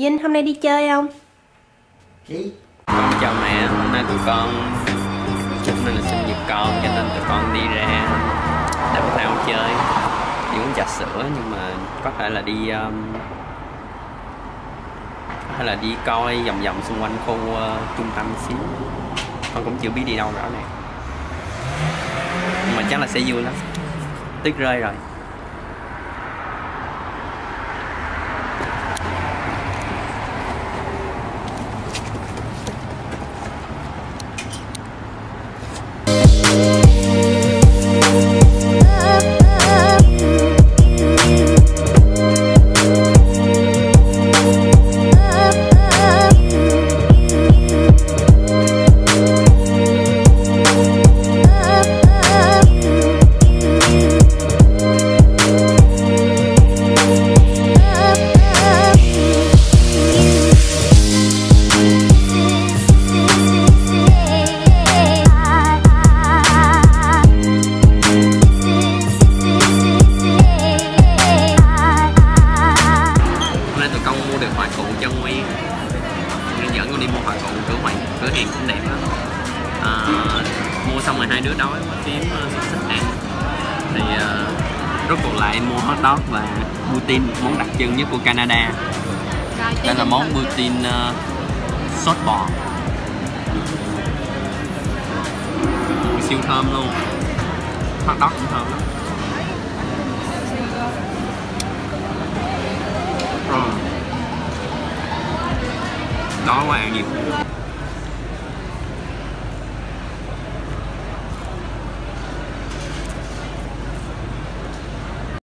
Vinh hôm nay đi chơi không? Đi Con chào mẹ, hôm nay tụi con Hôm nay là sinh nhật con cho nên tụi con đi ra đám rau chơi. Đi uống trà sữa nhưng mà có thể là đi um, Có thể là đi coi vòng vòng xung quanh khu uh, trung tâm xíu. Con cũng chưa biết đi đâu rõ ràng. Nhưng mà chắc là sẽ vui lắm. Tuyết rơi rồi con mua được hoa cụ cho Nguyên. Nguyên dẫn con đi mua hoa cụ cửa hàng cửa hàng cũng đẹp lắm. À, mua xong rồi hai đứa đói quá kiếm uh, xúc xích ăn. Thì uh, rốt cuộc lại mua hot dog và poutine món đặc trưng nhất của Canada. Đây là món poutine uh, sốt bò. Siêu thơm luôn. Hot dog cũng thơm lắm đói quá ăn gì